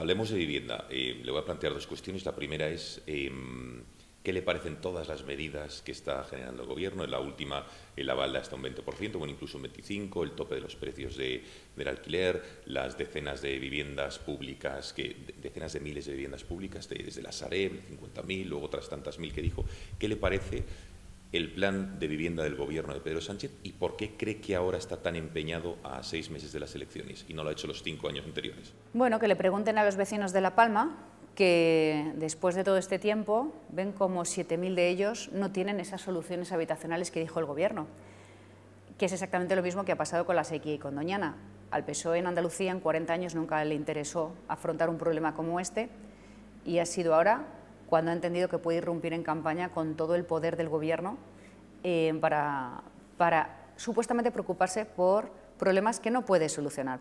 Hablemos de vivienda. Eh, le voy a plantear dos cuestiones. La primera es em, qué le parecen todas las medidas que está generando el Gobierno. En la última, el aval hasta un 20%, bueno, incluso un 25%, el tope de los precios de, del alquiler, las decenas de viviendas públicas, que, decenas de miles de viviendas públicas, desde la Sareb, 50.000, luego otras tantas mil que dijo. ¿Qué le parece el plan de vivienda del gobierno de Pedro Sánchez y por qué cree que ahora está tan empeñado a seis meses de las elecciones y no lo ha hecho los cinco años anteriores. Bueno, que le pregunten a los vecinos de La Palma que después de todo este tiempo ven como 7.000 de ellos no tienen esas soluciones habitacionales que dijo el Gobierno, que es exactamente lo mismo que ha pasado con la sequía y con Doñana. Al PSOE en Andalucía en 40 años nunca le interesó afrontar un problema como este y ha sido ahora cuando ha entendido que puede irrumpir en campaña con todo el poder del Gobierno eh, para, para supuestamente preocuparse por problemas que no puede solucionar.